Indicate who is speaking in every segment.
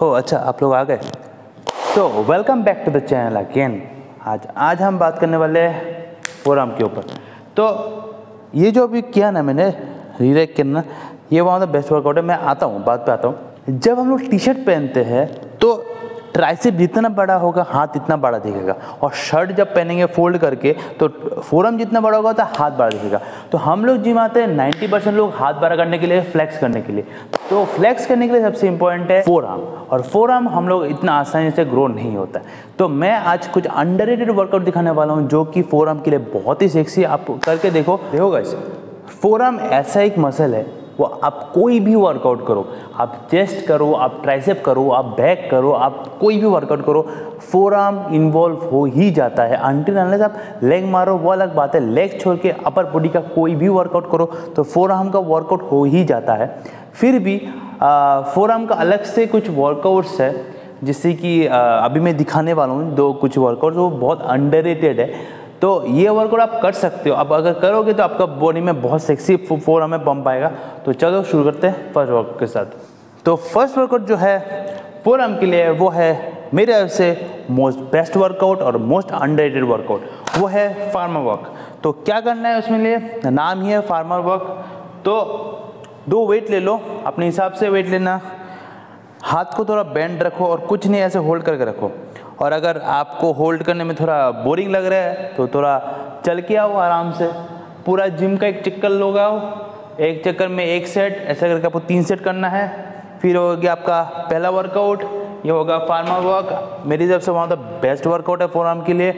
Speaker 1: हो अच्छा आप लोग आ गए। तो welcome back to the channel again आज आज हम बात करने वाले हैं फोरम के ऊपर। तो ये जो अभी किया ना मैंने रीरेक करना, ये one of the best workout है। मैं आता हूँ बात पे आता हूँ। जब हम लोग टी शर्ट पहनते हैं तो ट्राइसेप जितना बड़ा होगा, हाथ इतना बड़ा दिखेगा। और शर्ट जब पहनेंगे फोल्ड करके तो फोरम जितना बड़ा होगा तो हाथ बड़ा दिखेगा। तो हम लोग जिम आते हैं नाइन्टी परसेंट लोग हाथ बड़ा करने के लिए फ्लैक्स करने के लिए। तो फ्लैक्स करने के लिए सबसे इंपॉर्टेंट है फोर आर्म और फोर आर्म हम लोग इतना आसानी से ग्रो नहीं होता तो मैं आज कुछ अंडर वर्कआउट दिखाने वाला हूँ, जो कि फोर आर्म के लिए बहुत ही सेक्सी आप करके देखो। देखो गाइस फोर आर्म ऐसा एक मसल है वो आप कोई भी वर्कआउट करो, आप चेस्ट करो, आप ट्राइसेप करो, आप बैक करो, आप कोई भी वर्कआउट करो फोर आर्म इन्वॉल्व हो ही जाता है। अनटिल अनलेस आप लेग मारो, वो अलग बात है। लेग छोड़ के अपर बॉडी का कोई भी वर्कआउट करो तो फोर आर्म का वर्कआउट हो ही जाता है। फिर भी फोर आर्म का अलग से कुछ वर्कआउट्स है, जिससे कि अभी मैं दिखाने वाला हूँ, दो कुछ वर्कआउट्स वो बहुत अंडर है। तो ये वर्कआउट आप कर सकते हो। अब अगर करोगे तो आपका बॉडी में बहुत सेक्सी फोर हमें पंप आएगा। तो चलो शुरू करते हैं फ़र्स्ट वर्कआउट के साथ। तो फ़र्स्ट वर्कआउट जो है फोर के लिए वो है मेरे तरफ़ से मोस्ट बेस्ट वर्कआउट और मोस्ट अंडर वर्कआउट वो है फार्मर वर्क तो क्या करना है उसमें लिए? नाम ही है फार्मर वर्क तो दो वेट ले लो, अपने हिसाब से वेट लेना। हाथ को थोड़ा बेंड रखो और कुछ नहीं ऐसे होल्ड करके रखो। और अगर आपको होल्ड करने में थोड़ा बोरिंग लग रहा है तो थोड़ा चल के आओ आराम से। पूरा जिम का एक चक्कर लगाओ एक चक्कर में एक सेट ऐसा करके आपको तीन सेट करना है। फिर हो गया आपका पहला वर्कआउट ये होगा फार्मा वर्क मेरी तरफ़ से वहाँ द बेस्ट वर्कआउट है फोर आर्म के लिए।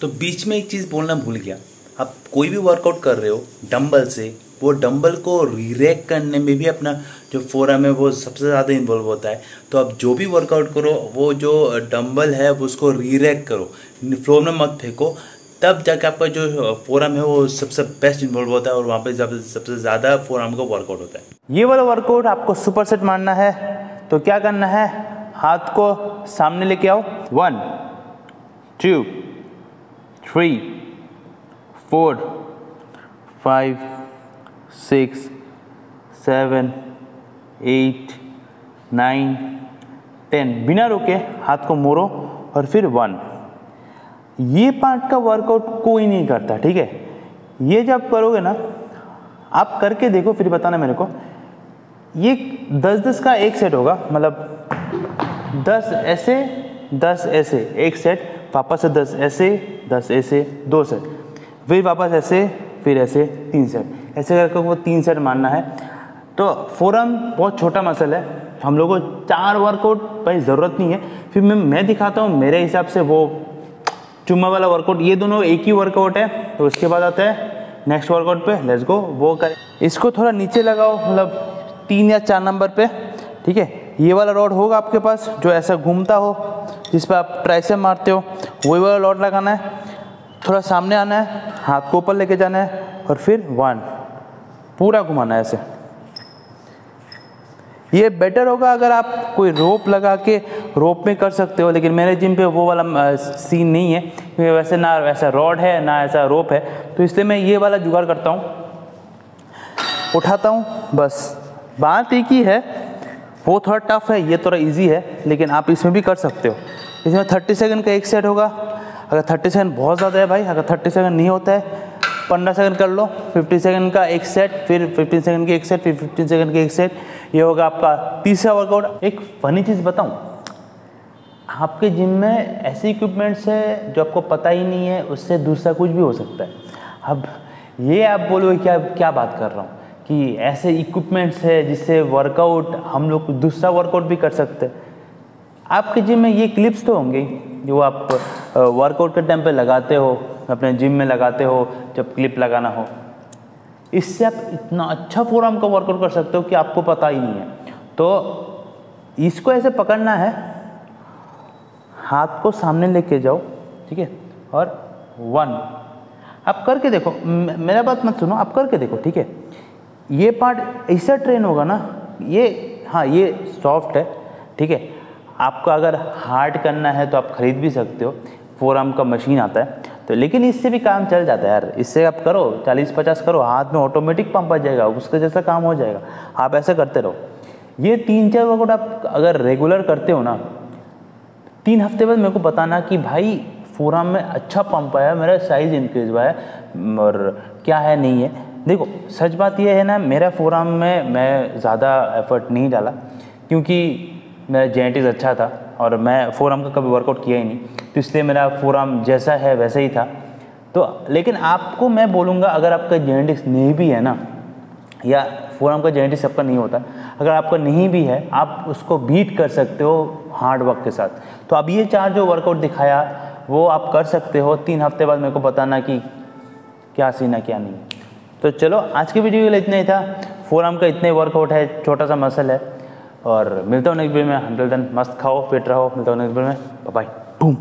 Speaker 2: तो बीच में एक चीज़ बोलना भूल गया। आप कोई भी वर्कआउट कर रहे हो डंबल से वो डंबल को रिरेक करने में भी अपना जो फोरम है वो सबसे ज़्यादा इन्वॉल्व होता है। तो आप जो भी वर्कआउट करो, वो जो डंबल है, उसको रीरैक करो। फ्लोर में मत फेंको। तब जाके आपका जो फोरम है, वो सबसे बेस्ट इन्वॉल्व होता है और वहाँ पे सबसे ज़्यादा फोरम का वर्कआउट होता है।
Speaker 1: ये वाला वर्कआउट आपको सुपर सेट मारना है। तो क्या करना है? हाथ को सामने लेके आओ। One two three four five six, seven, eight, nine, ten. बिना रोके हाथ को मोड़ो और फिर वन। ये पार्ट का वर्कआउट कोई नहीं करता, ठीक है? ये जब करोगे ना, आप करके देखो, फिर बताना मेरे को। ये दस दस का एक सेट होगा मतलब दस ऐसे दस ऐसे, एक सेट, वापस से दस ऐसे दस ऐसे, दो सेट। फिर वापस ऐसे, फिर ऐसे, तीन सेट। ऐसे करके वो तीन सेट मारना है। तो फोरम बहुत छोटा मसल है। हम लोगों को चार वर्कआउट भाई ज़रूरत नहीं है। फिर मैं मैं दिखाता हूँ, मेरे हिसाब से वो चुम्मा वाला वर्कआउट, ये दोनों एक ही वर्कआउट है। तो उसके बाद आता है नेक्स्ट वर्कआउट पे लेट्स गो वो करें। इसको थोड़ा नीचे लगाओ मतलब तीन या चार नंबर पे, ठीक है? ये वाला रॉड होगा आपके पास, जो ऐसा घूमता हो, जिस पर आप ट्राइसेप मारते हो, वही वाला रॉड लगाना है। थोड़ा सामने आना है, हाथ को ऊपर लेके जाना है, और फिर वन पूरा घुमाना है ऐसे। ये बेटर होगा अगर आप कोई रोप लगा के रोप में कर सकते हो, लेकिन मेरे जिम पे वो वाला सीन नहीं है, क्योंकि वैसे ना वैसा रॉड है, ना ऐसा रोप है। तो इसलिए मैं ये वाला जुगाड़ करता हूँ। उठाता हूँ, बस। बात एक ही है, वो थोड़ा टफ है, ये थोड़ा इजी है, लेकिन आप इसमें भी कर सकते हो। इसमें थर्टी सेकेंड का एक सेट होगा। अगर थर्टी सेकेंड बहुत ज़्यादा है भाई, अगर थर्टी सेकेंड नहीं होता है पंद्रह सेकंड कर लो, फिफ्टी सेकंड का एक सेट फिर फिफ्टीन सेकंड के एक सेट फिर फिफ्टीन सेकंड के एक सेट ये होगा आपका तीसरा वर्कआउट एक फनी चीज़ बताऊँ, आपके जिम में ऐसे इक्विपमेंट्स है जो आपको पता ही नहीं है, उससे दूसरा कुछ भी हो सकता है। अब ये आप बोलोगे क्या क्या बात कर रहा हूँ, कि ऐसे इक्विपमेंट्स है जिससे वर्कआउट हम लोग दूसरा वर्कआउट भी कर सकते हैं। आपके जिम में ये क्लिप्स तो होंगे, जो आप वर्कआउट के टाइम पे लगाते हो अपने जिम में लगाते हो, जब क्लिप लगाना हो। इससे आप इतना अच्छा फोरम का वर्कआउट कर सकते हो कि आपको पता ही नहीं है। तो इसको ऐसे पकड़ना है। हाथ को सामने लेके जाओ, ठीक है? और वन आप करके देखो मेरा बात मत सुनो, आप करके देखो, ठीक है? ये पार्ट ऐसा ट्रेन होगा ना, ये हाँ ये सॉफ्ट है, ठीक है? आपको अगर हार्ड करना है तो आप खरीद भी सकते हो। फोर आर्म का मशीन आता है। तो लेकिन इससे भी काम चल जाता है यार। इससे आप करो, चालीस पचास करो, हाथ में ऑटोमेटिक पंप आ जाएगा, उसके जैसा काम हो जाएगा। आप ऐसा करते रहो। ये तीन चार वर्कआउट आप अगर रेगुलर करते हो ना, तीन हफ़्ते बाद मेरे को बताना कि भाई फोराम में अच्छा पंप आया, मेरा साइज़ इंक्रीज हुआ है, और क्या है, नहीं है। देखो, सच बात यह है ना, मेरा फोराम में मैं ज़्यादा एफर्ट नहीं डाला, क्योंकि मेरा जेनेटिक्स अच्छा था, और मैं फोराम का कभी वर्कआउट किया ही नहीं। तो इसलिए मेरा फोराम जैसा है, वैसा ही था। तो लेकिन आपको मैं बोलूँगा, अगर आपका जेनेटिक्स नहीं भी है ना, या फोरम का जेनेटिक्स सबका नहीं होता, अगर आपका नहीं भी है, आप उसको बीट कर सकते हो हार्ड वर्क के साथ। तो अब ये चार जो वर्कआउट दिखाया, वो आप कर सकते हो। तीन हफ़्ते बाद मेरे को बताना कि क्या सीन क्या नहीं। तो चलो, आज के वीडियो के लिए इतना ही था। फोरम का इतने वर्कआउट है छोटा सा मसल है। और मिलता हूँ नेक्स्ट वीडियो में। हंड्रेड मस्त खाओ फिट रहो, मिलता हूँ नेक्स्ट वीडियो में। Bye boom